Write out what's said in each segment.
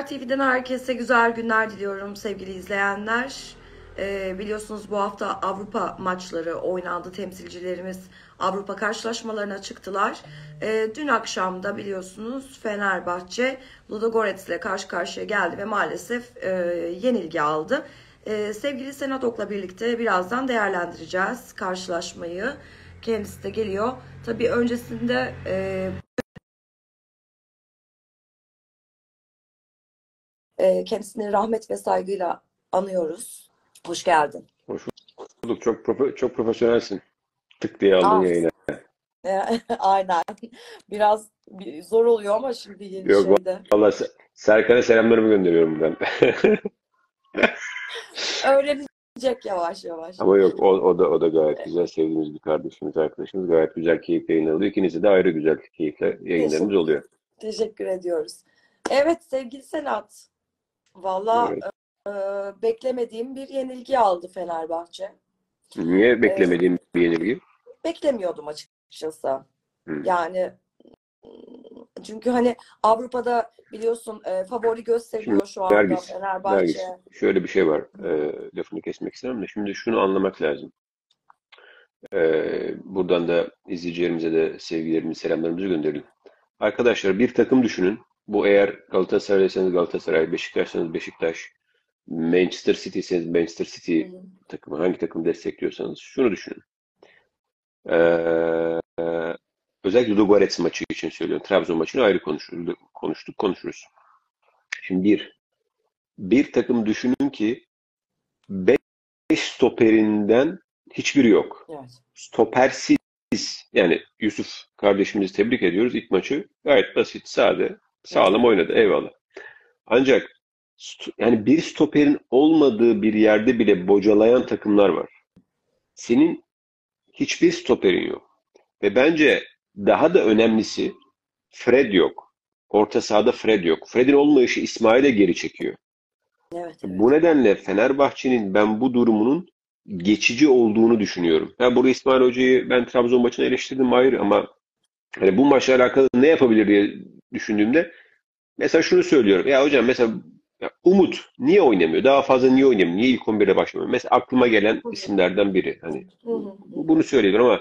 Fener TV'den herkese güzel günler diliyorum sevgili izleyenler. Ee, biliyorsunuz bu hafta Avrupa maçları oynandı. Temsilcilerimiz Avrupa karşılaşmalarına çıktılar. Ee, dün akşam da biliyorsunuz Fenerbahçe Ludogorets ile karşı karşıya geldi ve maalesef e, yenilgi aldı. Ee, sevgili Senadok'la birlikte birazdan değerlendireceğiz karşılaşmayı. Kendisi de geliyor. Tabii öncesinde e, e, kendisini rahmet ve saygıyla anıyoruz. Hoş geldin. Hoş bulduk. Çok, profe- çok profesyonelsin. Tık diye aldın Aa, yayına. e, Aynen. Biraz bir- zor oluyor ama şimdi yeni Yok şeyde. vallahi Se- Serkan'a selamlarımı gönderiyorum ben. Öğrenecek yavaş yavaş. Ama yok o, o da o da gayet güzel sevdiğimiz bir kardeşimiz, arkadaşımız. Gayet güzel keyifle yayın alıyor. İkinize de ayrı güzel keyifle yayınlarımız Teşekkür, oluyor. teşekkür ediyoruz. Evet sevgili Senat. Valla Evet. e, beklemediğim bir yenilgi aldı Fenerbahçe. Niye E, beklemediğim bir yenilgi? beklemiyordum açıkçası. Hı. Yani çünkü hani Avrupa'da biliyorsun e, favori Şimdi gösteriyor şu anda Nergis, Nergis Fenerbahçe. şöyle bir şey var. Ee, lafını kesmek istemem de şimdi şunu anlamak lazım. Ee, buradan da izleyicilerimize de sevgilerimizi, selamlarımızı gönderelim. Arkadaşlar bir takım düşünün. Bu eğer Galatasaray'sanız Galatasaray, Beşiktaş'sanız Beşiktaş, Manchester City'seniz Manchester City hı. takımı, hangi takımı destekliyorsanız şunu düşünün. Ee, özellikle Ludogorets maçı için söylüyorum. Trabzon maçını ayrı konuşuruz, konuştuk, konuşuruz. Şimdi bir, bir takım düşünün ki 5 stoperinden hiçbiri yok. Evet. Stopersiz yani Yusuf kardeşimizi tebrik ediyoruz. İlk maçı gayet basit, sade. Sağlam oynadı. Eyvallah. Ancak yani bir stoperin olmadığı bir yerde bile bocalayan takımlar var. Senin hiçbir stoperin yok. Ve bence daha da önemlisi Fred yok. Orta sahada Fred yok. Fred'in olmayışı İsmail'e geri çekiyor. Evet, Bu evet. nedenle Fenerbahçe'nin ben bu durumunun geçici olduğunu düşünüyorum. Ha, burada İsmail Hoca'yı ben Trabzon maçını eleştirdim ayrı ama hani bu maçla alakalı ne yapabilir diye düşündüğümde mesela şunu söylüyorum. Ya hocam mesela ya Umut niye oynamıyor? Daha fazla niye oynamıyor? Niye ilk 11'e başlamıyor? Mesela aklıma gelen isimlerden biri. Hani bunu söylüyorum ama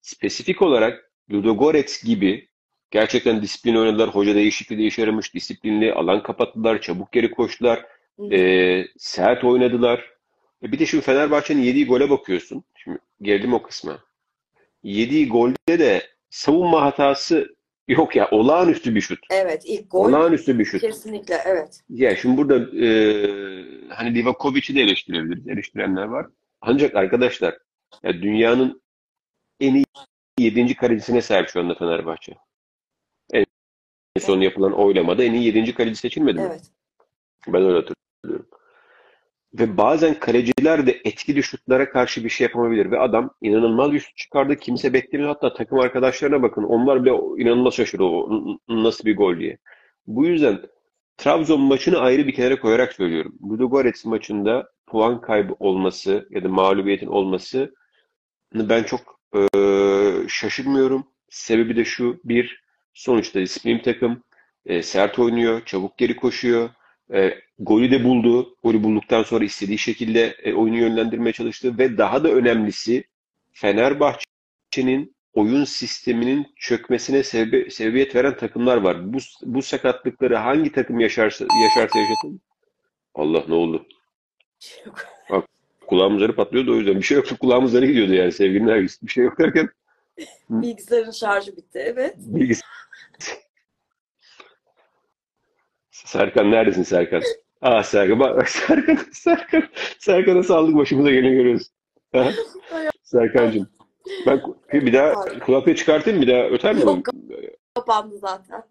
spesifik olarak Ludogorets gibi gerçekten disiplin oynadılar. Hoca değişikliği de işe yaramış. Disiplinli alan kapattılar. Çabuk geri koştular. Ee, sert oynadılar. E bir de şimdi Fenerbahçe'nin yediği gole bakıyorsun. Şimdi geldim o kısma. Yediği golde de savunma hatası yok ya. Olağanüstü bir şut. Evet, ilk gol Olağanüstü bir şut. kesinlikle evet. Ya şimdi burada e, hani Livakovic'i de eleştirebiliriz. Eleştirenler var. Ancak arkadaşlar ya dünyanın en iyi 7. kalecisine sahip şu anda Fenerbahçe. En son yapılan oylamada en iyi 7. kaleci seçilmedi mi? Evet. Ben öyle hatırlıyorum. Ve bazen kaleciler de etkili şutlara karşı bir şey yapamayabilir. Ve adam inanılmaz bir şut çıkardı. Kimse beklemiyor. Hatta takım arkadaşlarına bakın. Onlar bile inanılmaz şaşırıyor. o Nasıl bir gol diye. Bu yüzden Trabzon maçını ayrı bir kenara koyarak söylüyorum. Ludogorets maçında puan kaybı olması ya da mağlubiyetin olması ben çok eee, şaşırmıyorum. Sebebi de şu. Bir, sonuçta disiplin takım. E, sert oynuyor. Çabuk geri koşuyor. E, golü de buldu. Golü bulduktan sonra istediği şekilde e, oyunu yönlendirmeye çalıştı. Ve daha da önemlisi Fenerbahçe'nin oyun sisteminin çökmesine sebe sebebiyet veren takımlar var. Bu, bu sakatlıkları hangi takım yaşarsa, yaşarsa yaşasın. Allah ne oldu? Yok. Bak, kulağımız zarı patlıyordu o yüzden. Bir şey yoktu kulağımız zarı gidiyordu yani sevgili Nergis. Bir şey yok derken Bilgisayarın şarjı bitti. Evet. bilgis. Serkan neredesin Serkan? Ah Serkan bak Serkan Serkan Serkan'a saldık başımıza geleni görüyoruz. Serkancığım ben bir daha kulaklığı çıkartayım bir daha öter mi? Yok kapandı zaten.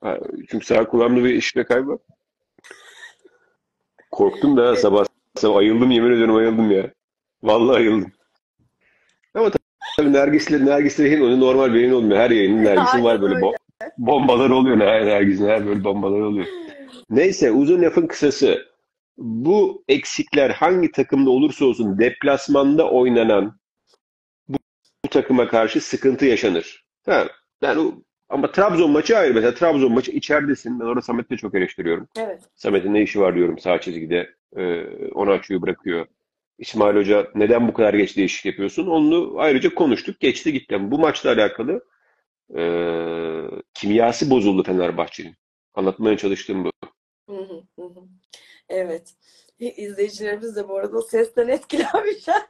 Ha, çünkü sağ kulağımda bir işitme kaybı. Korktum da sabah sabah ayıldım yemin ediyorum ayıldım ya. Vallahi ayıldım. Ama tabii Nergis'le Nergis'le yayın normal bir yayın olmuyor. Her yayının Nergis'in var böyle öyle. bo bombalar oluyor. Her Nergis'in her böyle bombalar oluyor. Neyse uzun lafın kısası. Bu eksikler hangi takımda olursa olsun deplasmanda oynanan bu, bu takıma karşı sıkıntı yaşanır. Ha, yani o Ama Trabzon maçı ayrı. Mesela Trabzon maçı içeridesin. Ben orada Samet'i çok eleştiriyorum. Evet. Samet'in ne işi var diyorum sağ çizgide. Ee, onu açıyor bırakıyor. İsmail Hoca neden bu kadar geç değişik yapıyorsun? Onu ayrıca konuştuk. Geçti gitti. Bu maçla alakalı e, kimyası bozuldu Fenerbahçe'nin. Anlatmaya çalıştığım bu. Hı hı, hı hı. Evet. İzleyicilerimiz de bu arada sesten etkilenmişler.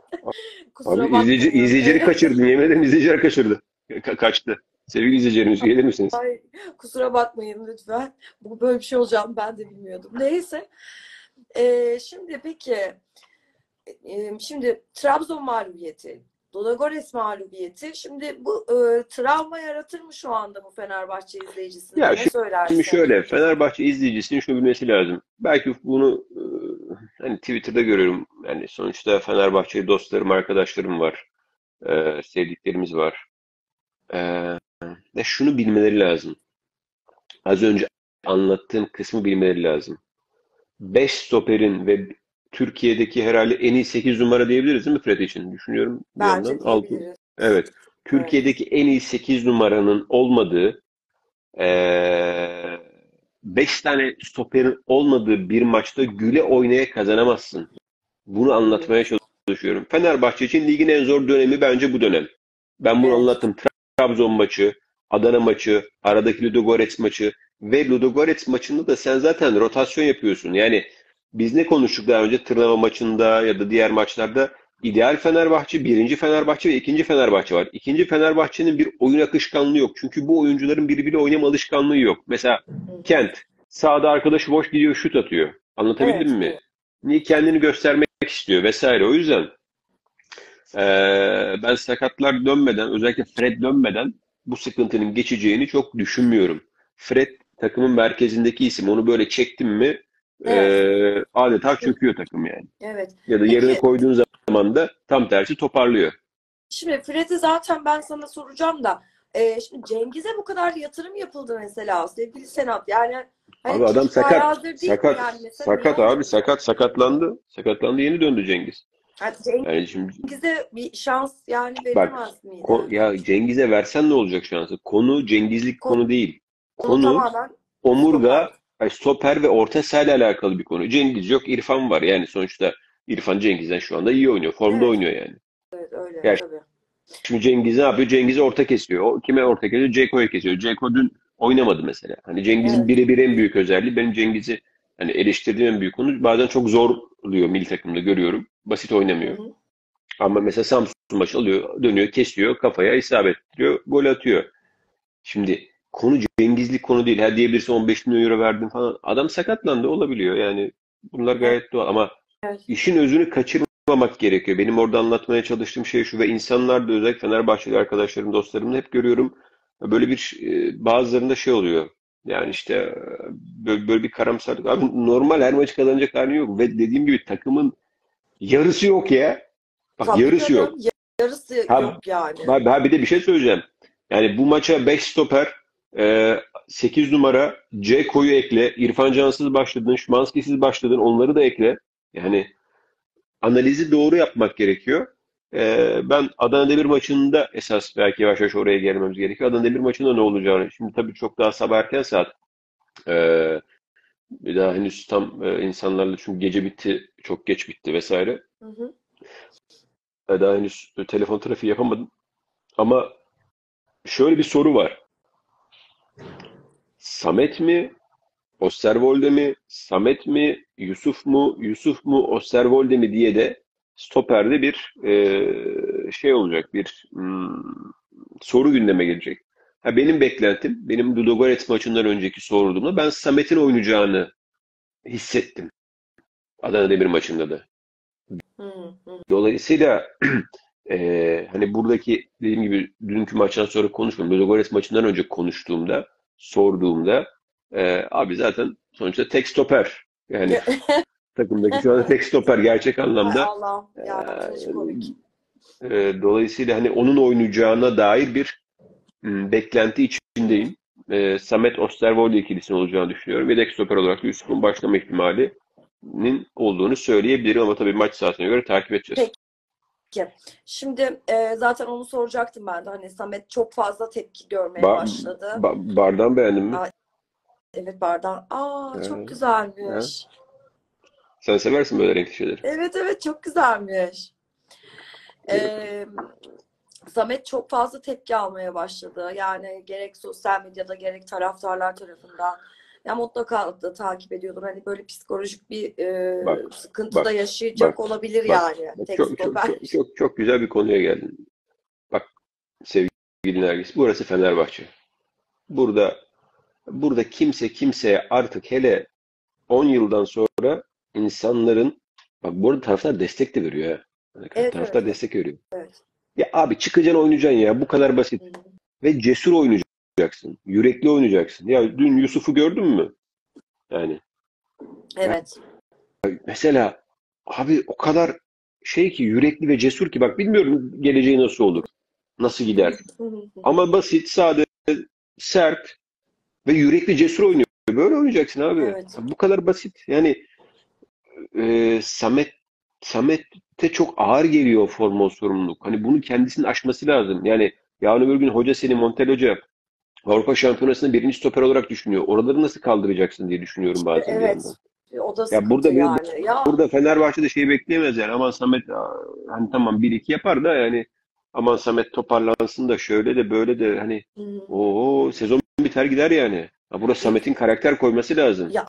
Kusura Abi izleyici, izleyicileri kaçırdın. Yemin ederim izleyiciler kaçırdı. Ka- kaçtı. Sevgili izleyicilerimiz gelir misiniz? Ay, kusura bakmayın lütfen. Bu böyle bir şey olacağını ben de bilmiyordum. Neyse. Ee, şimdi peki e, şimdi Trabzon mağlubiyeti, Ludogorets mağlubiyeti. Şimdi bu e, travma yaratır mı şu anda bu Fenerbahçe izleyicisinde? Ya Ne şimdi- söylersin? Şimdi şöyle, Fenerbahçe izleyicisinin şunu bilmesi lazım. Belki bunu e, hani Twitter'da görüyorum. Yani sonuçta Fenerbahçeli dostlarım, arkadaşlarım var. E, sevdiklerimiz var. E, ve şunu bilmeleri lazım. Az önce anlattığım kısmı bilmeleri lazım. 5 stoperin ve Türkiye'deki herhalde en iyi 8 numara diyebiliriz değil mi Fred için? Düşünüyorum bir Bence yandan. Altı-. Evet. Türkiye'deki en iyi 8 numaranın olmadığı 5 tane stoperin olmadığı bir maçta güle oynaya kazanamazsın. Bunu anlatmaya çalışıyorum. Fenerbahçe için ligin en zor dönemi bence bu dönem. Ben bunu Evet. anlattım. Trabzon maçı, Adana maçı, aradaki Ludogorets maçı ve Ludogorets maçında da sen zaten rotasyon yapıyorsun. Yani biz ne konuştuk daha önce Tırnava maçında ya da diğer maçlarda ideal Fenerbahçe, birinci Fenerbahçe ve ikinci Fenerbahçe var. İkinci Fenerbahçe'nin bir oyun akışkanlığı yok. Çünkü bu oyuncuların birbiriyle oynama alışkanlığı yok. Mesela Kent sağda arkadaşı boş gidiyor şut atıyor. Anlatabildim Evet, mi? Niye kendini göstermek istiyor vesaire. O yüzden eee, ben sakatlar dönmeden özellikle Fred dönmeden bu sıkıntının geçeceğini çok düşünmüyorum. Fred takımın merkezindeki isim. Onu böyle çektim mi eee, adeta çöküyor takım yani. Evet. Ya da Peki- yerine koyduğun zaman da tam tersi toparlıyor. Şimdi Fred'i zaten ben sana soracağım da e, şimdi Cengiz'e bu kadar yatırım yapıldı mesela sevgili Senat. Yani hani Abi adam sakat. Sakat. yani mesela Sakat ne abi sakat. Sakatlandı. Sakatlandı yeni döndü Cengiz. Yani Yani şimdi Cengiz'e bir şans yani veremez miydi? Ko- ya Cengiz'e versen ne olacak şansı? Konu Cengizlik Konu- konu değil. Konu Konu tamamen omurga, ay, stoper ve orta sahayla alakalı bir konu. Cengiz yok, İrfan var. Yani sonuçta İrfan Cengiz'den şu anda iyi oynuyor. Formda Evet. oynuyor yani. evet, öyle Ya- tabii. Şimdi Cengiz ne yapıyor? Cengiz'i orta kesiyor. O kime orta kesiyor? Ceko'ya kesiyor. Ceko dün oynamadı mesela. Hani Cengiz'in Evet. birebir en büyük özelliği benim Cengiz'i hani eleştirdiğim en büyük konu bazen çok zorluyor milli takımda görüyorum. Basit oynamıyor. Hı hı. Ama mesela Samsun maçı alıyor, dönüyor, kesiyor, kafaya isabet ediyor, gol atıyor. Şimdi konu Cengizlik konu değil. Her diyebilirse 15 milyon euro verdim falan. Adam sakatlandı olabiliyor. Yani bunlar gayet doğal ama Evet. işin özünü kaçırmamak gerekiyor. Benim orada anlatmaya çalıştığım şey şu ve insanlar da özellikle Fenerbahçeli arkadaşlarım, dostlarımla hep görüyorum. Böyle bir e, bazılarında şey oluyor. Yani işte e, böyle, böyle bir karamsarlık. Abi normal her maçı kazanacak hali yok. Ve dediğim gibi takımın yarısı yok ya. Bak Tabii yarısı canım, yok. Yarısı Ha- yok yani. Ha, ha bir de bir şey söyleyeceğim. Yani bu maça 5 stoper, e, 8 numara, Ceko'yu ekle, İrfan Cansız başladın, Şimanski'siz başladın, onları da ekle. Yani analizi doğru yapmak gerekiyor. E, ben Adana Demir maçında esas belki yavaş yavaş oraya gelmemiz gerekiyor. Adana Demir maçında ne olacağını. Şimdi tabii çok daha sabah erken saat. E, bir daha henüz tam e, insanlarla çünkü gece bitti, çok geç bitti vesaire. Hı hı. Daha henüz telefon trafiği yapamadım. Ama şöyle bir soru var. Samet mi? Osterwolde mi? Samet mi? Yusuf mu? Yusuf mu? Osterwolde mi diye de stoperde bir e, şey olacak. Bir hmm, soru gündeme gelecek. Ha, benim beklentim, benim Ludogorets maçından önceki sorduğumda ben Samet'in oynayacağını hissettim. Adana Demir maçında da. Dolayısıyla eee, hani buradaki dediğim gibi dünkü maçtan sonra konuşmuyorum. Ludogorets maçından önce konuştuğumda, sorduğumda eee, abi zaten sonuçta tek stoper. Yani takımdaki şu anda tek stoper gerçek anlamda. Allah ya trajikomik. eee, dolayısıyla hani onun oynayacağına dair bir m, beklenti içindeyim. Eee, Samet Osterwolde ikilisinin olacağını düşünüyorum. Yedek stoper olarak da Yusuf'un başlama ihtimalinin olduğunu söyleyebilirim ama tabii maç saatine göre takip edeceğiz. Peki. Peki. Şimdi e, zaten onu soracaktım ben de. Hani Samet çok fazla tepki görmeye Ba başladı. ba bardan beğendin mi? Aa, evet bardan. Aa Ha, çok güzelmiş. Sen seversin böyle renkli şeyleri. Evet evet çok güzelmiş. Ee, Samet çok fazla tepki almaya başladı. Yani gerek sosyal medyada gerek taraftarlar tarafından. Ya mutlaka da takip ediyordur. Hani böyle psikolojik bir e, Bak, sıkıntı bak, da yaşayacak bak, olabilir bak. yani. Bak, çok, çok, çok, çok, çok güzel bir konuya geldin. Bak sevgili Nergis, burası Fenerbahçe. Burada burada kimse kimseye artık hele 10 yıldan sonra insanların bak bu arada taraftar destek de veriyor ha. Yani Evet taraftar evet. destek veriyor. Evet. Ya abi çıkacaksın oynayacaksın ya bu kadar basit. Hı. Ve cesur oynayacaksın. Yürekli oynayacaksın. Ya dün Yusuf'u gördün mü? Yani Evet. mesela abi o kadar şey ki yürekli ve cesur ki bak bilmiyorum geleceği nasıl olur. Nasıl gider. Ama basit, sade, sert ve yürekli cesur oynuyor. Böyle oynayacaksın abi. Evet. Bu kadar basit. Yani e, Samet Samet'te çok ağır geliyor o forma o sorumluluk. Hani bunu kendisinin aşması lazım. Yani yarın öbür gün hoca seni Montel Hoca Avrupa Şampiyonası'nda birinci stoper olarak düşünüyor. Oraları nasıl kaldıracaksın diye düşünüyorum bazen. Evet. O da Ya burada yani. Ya Burada Fenerbahçe'de şeyi bekleyemez yani. Aman Samet hani tamam bir iki yapar da yani aman Samet toparlansın da şöyle de böyle de hani o sezon biter gider yani. Ha, burada Samet'in karakter koyması lazım. Ya,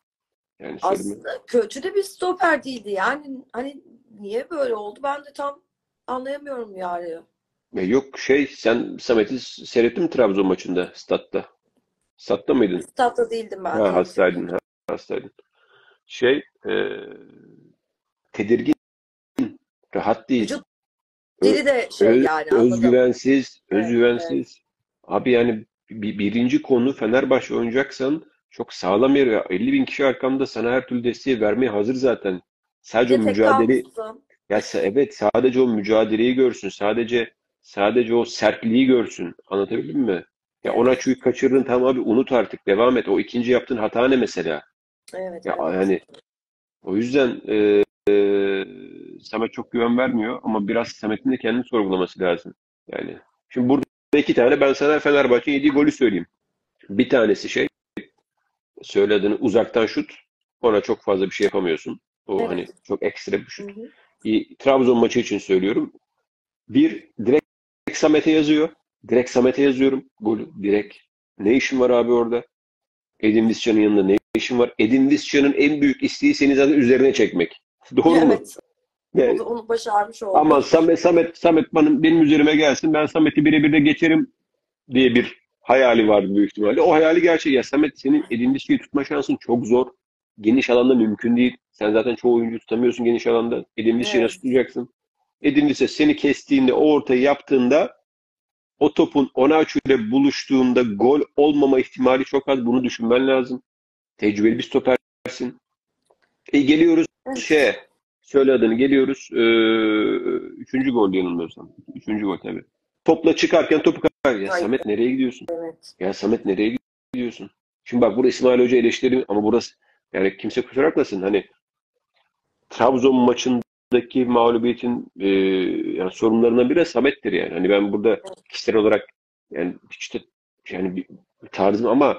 Yani aslında kötü de bir stoper değildi. Yani hani niye böyle oldu? Ben de tam anlayamıyorum yani. Ya yok şey sen Samet'i seyrettin mi Trabzon maçında statta? Statta mıydın? Statta değildim ben. Ha Evet. hastaydın. Ha, hastaydın. Şey e, tedirgin, rahat değil. Vücut dili de şey Öz- yani anladım. özgüvensiz, Evet, özgüvensiz. Abi yani bir, birinci konu Fenerbahçe oynayacaksan çok sağlam yer. ya. 50 bin kişi arkamda sana her türlü desteği vermeye hazır zaten. Sadece o mücadele, ya evet sadece o mücadeleyi görsün. Sadece sadece o sertliği görsün. Anlatabildim mi? Ya ona çuyu kaçırdın tamam abi unut artık. Devam et. O ikinci yaptığın hata ne mesela? Evet, Ya evet. yani o yüzden e, e, Samet çok güven vermiyor ama biraz Samet'in de kendini sorgulaması lazım. Yani şimdi burada iki tane ben sana Fenerbahçe yediği golü söyleyeyim. Bir tanesi şey söylediğini uzaktan şut. Ona çok fazla bir şey yapamıyorsun. O Evet. hani çok ekstra bir Hı şut. hı. İyi, Trabzon maçı için söylüyorum. Bir direkt Samet'e yazıyor. Direkt Samet'e yazıyorum. Golü direkt. Ne işin var abi orada? Edin Visca'nın yanında ne işin var? Edin Visca'nın en büyük isteği seni zaten üzerine çekmek. Doğru mu? Evet. Yani, O da onu başarmış oldu. ama Samet, Samet, Samet benim, benim üzerime gelsin. Ben Samet'i birebir de geçerim diye bir hayali vardı büyük ihtimalle. O hayali gerçek. Ya Samet senin Edin Visca'yı tutma şansın çok zor. Geniş alanda mümkün değil. Sen zaten çoğu oyuncu tutamıyorsun geniş alanda. Edin Visca'yı Evet. nasıl tutacaksın? Edin Visca seni kestiğinde, o ortayı yaptığında o topun Onaçu ile buluştuğunda gol olmama ihtimali çok az. Bunu düşünmen lazım. Tecrübeli bir stopersin. E geliyoruz Evet. şeye. Söyle adını. Geliyoruz. Ee, üçüncü gol yanılmıyorsam. Üçüncü gol tabii. Topla çıkarken topu kar. Ya Hayır. Samet nereye gidiyorsun? Evet. Ya Samet nereye gidiyorsun? Şimdi bak burada İsmail Hoca eleştiri ama burası yani kimse kusura bakmasın. Hani Trabzon maçındaki mağlubiyetin e, yani sorunlarından biri de Samet'tir yani. Hani ben burada kişisel olarak yani de yani bir, bir tarzım ama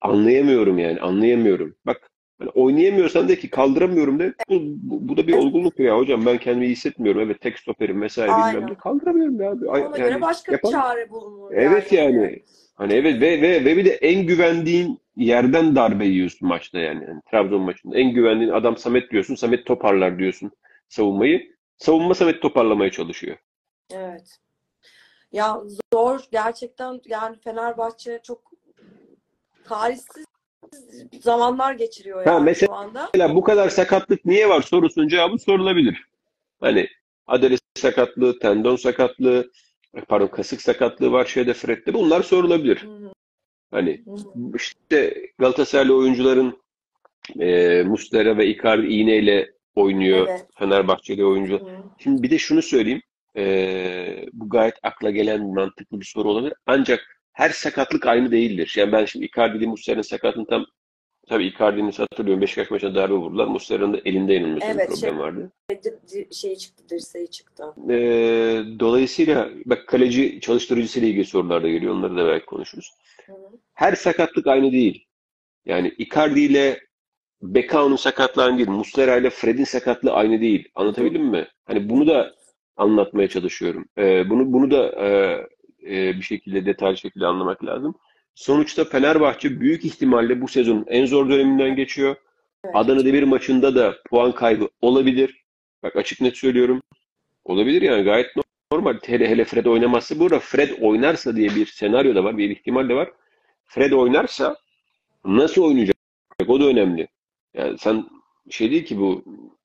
anlayamıyorum yani anlayamıyorum. Bak hani oynayamıyorsan de ki kaldıramıyorum de bu, bu, bu da bir olgunluk ya hocam ben kendimi iyi hissetmiyorum. Evet tek stoperim vesaire Aynen. bilmem ne kaldıramıyorum ya Ona yani göre başka bir yapamam. çare bulunur Evet yani. Hani evet ve ve ve bir de en güvendiğin yerden darbe yiyorsun maçta yani. Yani Trabzon maçında en güvendiğin adam Samet diyorsun. Samet toparlar diyorsun savunmayı. Savunma Samet toparlamaya çalışıyor. Evet. Ya zor gerçekten yani Fenerbahçe çok talihsiz zamanlar geçiriyor Ha, yani mesela- şu anda. Mesela bu kadar sakatlık niye var sorusunun cevabı sorulabilir. Hani Adele sakatlığı, tendon sakatlığı, pardon kasık sakatlığı var şeyde Fred'de. Bunlar sorulabilir. Hı hı, Hani hı hı. işte Galatasaraylı oyuncuların e, Muslera ve Icardi iğneyle oynuyor. Evet. Fenerbahçeli oyuncu. Hı. Şimdi bir de şunu söyleyeyim. Ee, bu gayet akla gelen mantıklı bir soru olabilir. Ancak her sakatlık aynı değildir. Yani ben şimdi Icardi ile Muslera'nın sakatlığını tam Tabii Icardi'nin hatırlıyorum Beşiktaş maçında darbe vurdular. Muslera'nın da elinde bir Evet, problem şey- vardı. Şey çıktı, dirseği çıktı. Ee, dolayısıyla bak kaleci çalıştırıcısıyla ilgili sorular da geliyor. Onları da belki konuşuruz. Hı. Her sakatlık aynı değil. Yani Icardi ile Bekao'nun sakatlığı aynı değil. Muslera ile Fred'in sakatlığı aynı değil. Anlatabildim mi? Hani bunu da anlatmaya çalışıyorum. Ee, bunu bunu da e, e, bir şekilde detaylı şekilde anlamak lazım. Sonuçta Fenerbahçe büyük ihtimalle bu sezonun en zor döneminden geçiyor. Evet. Adana Demir maçında da puan kaybı olabilir. Bak açık net söylüyorum. Olabilir yani gayet normal. Hele hele Fred oynamazsa burada Fred oynarsa diye bir senaryo da var, bir ihtimal de var. Fred oynarsa nasıl oynayacak? O da önemli. Yani sen şey değil ki bu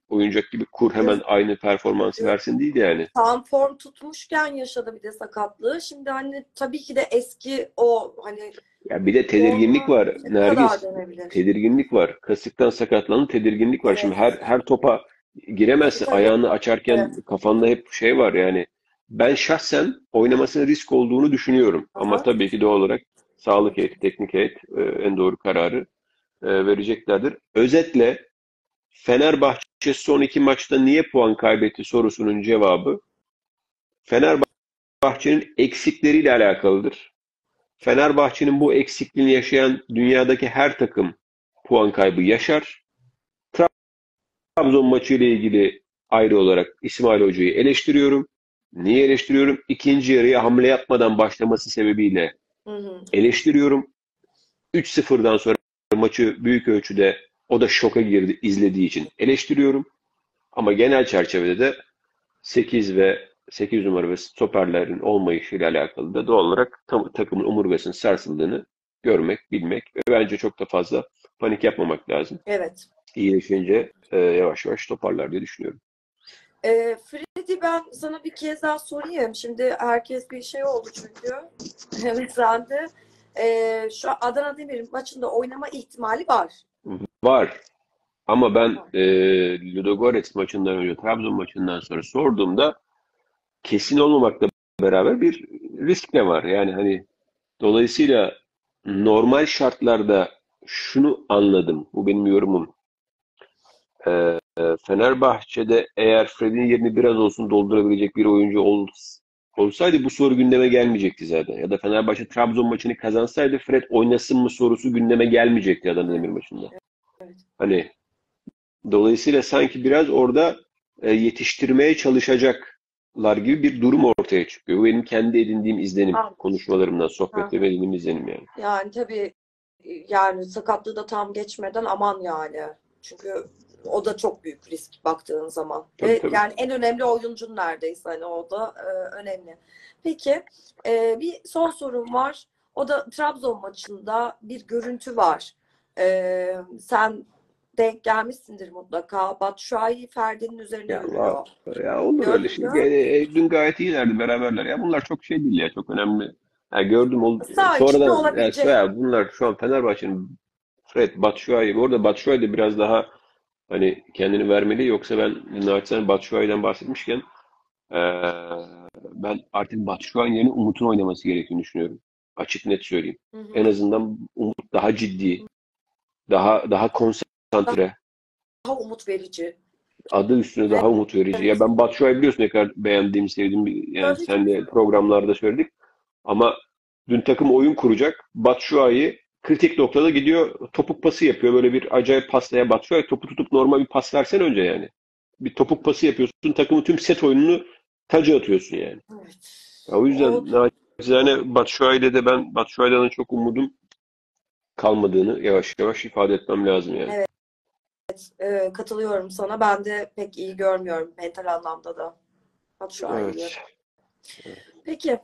oyuncak gibi kur hemen aynı performansı versin değil yani. Tam form tutmuşken yaşadı bir de sakatlığı. Şimdi hani tabii ki de eski o hani Ya bir de tedirginlik var Nergis. Tedirginlik var. Kasıktan sakatlandı tedirginlik var. Şimdi her Evet. her topa giremezsin. Tabii. Ayağını açarken Evet. kafanda hep şey var yani. Ben şahsen oynamasının risk olduğunu düşünüyorum. Ama Aha. tabii ki doğal olarak sağlık heyeti, teknik heyet e, en doğru kararı e, vereceklerdir. Özetle Fenerbahçe son iki maçta niye puan kaybetti sorusunun cevabı Fenerbahçe'nin eksikleriyle alakalıdır. Fenerbahçe'nin bu eksikliğini yaşayan dünyadaki her takım puan kaybı yaşar. Trabzon maçı ile ilgili ayrı olarak İsmail Hoca'yı eleştiriyorum. Niye eleştiriyorum? İkinci yarıya hamle yapmadan başlaması sebebiyle Hı hı. eleştiriyorum. 3-0'dan sonra maçı büyük ölçüde o da şoka girdi izlediği için eleştiriyorum. Ama genel çerçevede de 8 ve 8 numara ve stoperlerin olmayışıyla alakalı da doğal olarak tam, takımın omurgasının sarsıldığını görmek, bilmek ve bence çok da fazla panik yapmamak lazım. Evet. İyileşince e, yavaş yavaş toparlar diye düşünüyorum. Ee, Freddy ben sana bir kez daha sorayım. Şimdi herkes bir şey oldu çünkü. Evet Ee, şu Adana Demir maçında oynama ihtimali var. Var. Ama ben e, Ludogorets maçından önce, Trabzon maçından sonra sorduğumda kesin olmamakla beraber bir risk de var. Yani hani dolayısıyla normal şartlarda şunu anladım. Bu benim yorumum. E, e, Fenerbahçe'de eğer Fred'in yerini biraz olsun doldurabilecek bir oyuncu ol, olsaydı bu soru gündeme gelmeyecekti zaten. Ya da Fenerbahçe Trabzon maçını kazansaydı Fred oynasın mı sorusu gündeme gelmeyecekti Adana Demir maçında. Evet. Hani dolayısıyla sanki biraz orada e, yetiştirmeye çalışacaklar gibi bir durum ortaya çıkıyor. Bu benim kendi edindiğim izlenim, Ha. konuşmalarımdan, sohbetlerimden edindiğim izlenim yani. Yani tabii yani sakatlığı da tam geçmeden aman yani. Çünkü o da çok büyük risk baktığın zaman. Tabii, Ve tabii. yani en önemli oyuncun neredeyse hani o da e, önemli. Peki e, bir son sorum var. O da Trabzon maçında bir görüntü var. E, sen denk gelmişsindir mutlaka. Batshuayi Ferdi'nin üzerine Ya, yürüyor. Ya olur Gördün öyle şey. mü? E, dün gayet iyilerdi beraberler. Ya bunlar çok şey değil ya, çok önemli. Ya gördüm oldu. Sağ Sonradan ya bunlar şu an Fenerbahçe'nin Fred, Batshuayi. Bu arada Batshuayi de biraz daha hani kendini vermeli. Yoksa ben naçizane Batshuayi'den bahsetmişken eee, ben artık Batshuayi'nin yerine Umut'un oynaması gerektiğini düşünüyorum. Açık net söyleyeyim. Hı hı. En azından Umut daha ciddi, daha daha konsantre, Daha umut verici. adı üstüne daha umut verici. Ya ben Batshuayi biliyorsun ne kadar beğendiğim, sevdiğim bir yani senle tabii. programlarda söyledik. Ama dün takım oyun kuracak. Batshuayi kritik noktada gidiyor topuk pası yapıyor. Böyle bir acayip paslaya Batshuayi topu tutup normal bir pas versen önce yani. Bir topuk pası yapıyorsun. Takımın tüm set oyununu taca atıyorsun yani. Evet. Ya o yüzden O- naçizane Batshuayi'de de ben Batshuayi'den çok umudum kalmadığını yavaş yavaş ifade etmem lazım yani. Evet. Ee, katılıyorum sana. Ben de pek iyi görmüyorum mental anlamda da. Batshuayi'yi. Evet. Peki.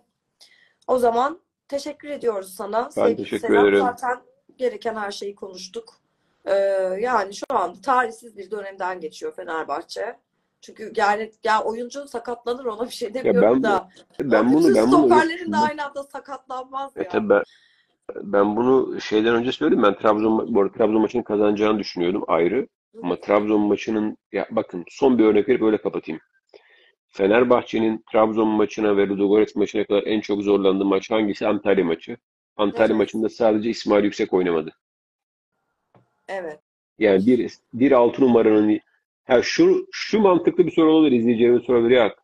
O zaman teşekkür ediyoruz sana. Ben Sevgili teşekkür Selam. ederim. Zaten gereken her şeyi konuştuk. Ee, yani şu an tarihsiz bir dönemden geçiyor Fenerbahçe. Çünkü yani ya oyuncu sakatlanır ona bir şey demiyorum ben- da. Ben bunu ben bunu stoperlerin de aynı anda sakatlanmaz E ya. tabii ben, ben bunu şeyden önce söyledim. Ben Trabzon, bu arada Trabzon maçını kazanacağını düşünüyordum ayrı. Ama Trabzon maçının ya bakın son bir örnek verip öyle kapatayım. Fenerbahçe'nin Trabzon maçına ve Ludogorets maçına kadar en çok zorlandığı maç hangisi? Antalya maçı. Antalya Evet. maçında sadece İsmail Yüksek oynamadı. Evet. Yani bir, bir altı numaranın ha şu şu mantıklı bir soru olabilir izleyicilerimiz sorabilir ya.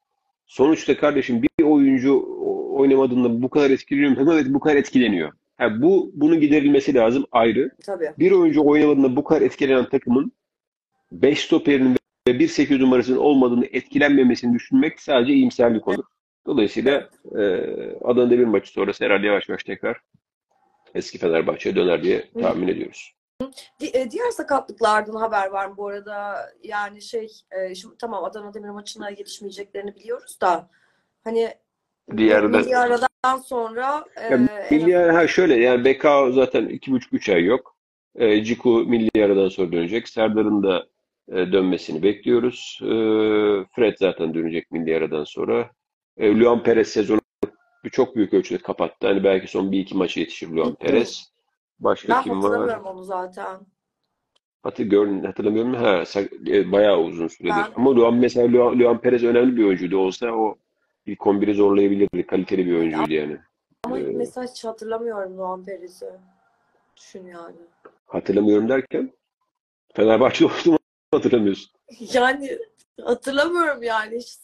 Sonuçta kardeşim bir oyuncu oynamadığında bu kadar etkileniyor? Evet bu kadar etkileniyor. Ha, bu bunun giderilmesi lazım ayrı. Tabii. Bir oyuncu oynamadığında bu kadar etkilenen takımın 5 stoperinin ve 1-8 numarasının olmadığını etkilenmemesini düşünmek sadece iyimserlik olur. Dolayısıyla e, Adana Demir maçı sonrası herhalde yavaş yavaş tekrar eski Fenerbahçe'ye döner diye tahmin ediyoruz. Di- e, Diğer sakatlıklardan haber var mı bu arada? Yani şey, e, şimdi tamam Adana Demir maçına yetişmeyeceklerini biliyoruz da hani Diğer de- milli aradan sonra e, milli ara- ha şöyle yani BK zaten iki buçuk üç ay yok. E, Ciku milli aradan sonra dönecek. Serdar'ın da dönmesini bekliyoruz. E, Fred zaten dönecek milli aradan sonra. E, Luan Perez sezonu çok büyük ölçüde kapattı. Hani belki son bir iki maça yetişir Luan Perez. Başka ben kim var? hatırlamıyorum onu zaten. Hatı gör, hatırlamıyorum. Ha, e, bayağı uzun süredir. Ben- Ama Luan mesela Luan, Luan Perez önemli bir oyuncuydu. Olsa o ilk 11'i zorlayabilirdi. Kaliteli bir oyuncuydu yani. Ama Ee, mesela hiç hatırlamıyorum Doğan Perez'i. Düşün yani. Hatırlamıyorum derken Fenerbahçe olduğumu hatırlamıyorsun. Yani hatırlamıyorum yani. Hiç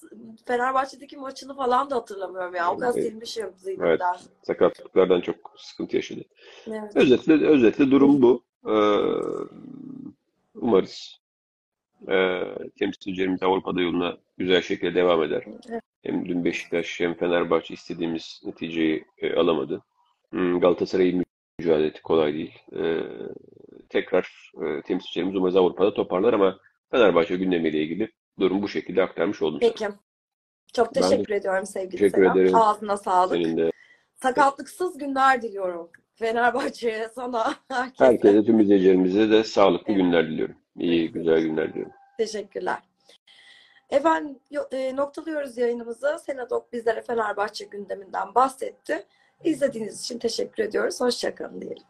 Fenerbahçe'deki maçını falan da hatırlamıyorum ya. O kadar Evet. silmişim zihnimden. Sakatlıklardan çok sıkıntı yaşadı. Evet. Özetle, özetle durum bu. Ee, umarız ee, temsilcilerimiz Avrupa'da yoluna güzel şekilde devam eder. Evet. Hem dün Beşiktaş hem Fenerbahçe istediğimiz neticeyi e, alamadı. Hmm, Galatasaray'ın mücadelesi kolay değil. Ee, tekrar e, temsilcilerimiz umarız Avrupa'da toparlar ama Fenerbahçe gündemiyle ilgili durum bu şekilde aktarmış oldum. sana. Peki. Çok Ben teşekkür ediyorum sevgili teşekkür Selam. ederim. Ağzına sağlık. Senin de Sakatlıksız günler diliyorum. Fenerbahçe'ye, sana, herkese. herkese, tüm izleyicilerimize de sağlıklı Evet. günler diliyorum. İyi, güzel günler diliyorum. Teşekkürler. Efendim e, noktalıyoruz yayınımızı. Senadok bizlere Fenerbahçe gündeminden bahsetti. İzlediğiniz için teşekkür ediyoruz. Hoşçakalın diyelim.